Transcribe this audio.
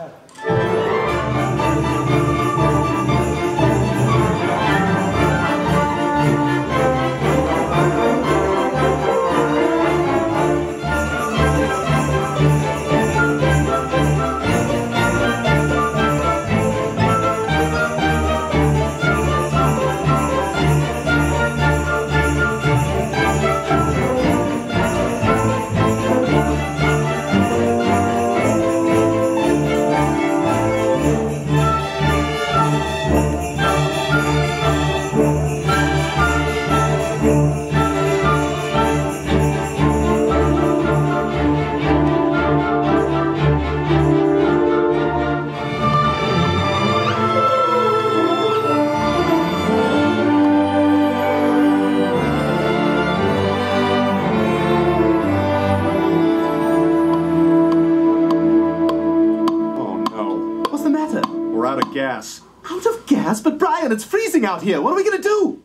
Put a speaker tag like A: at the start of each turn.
A: Yeah. Matter?
B: We're out of gas.
A: Out of gas? But Brian, it's freezing out here. What are we gonna do?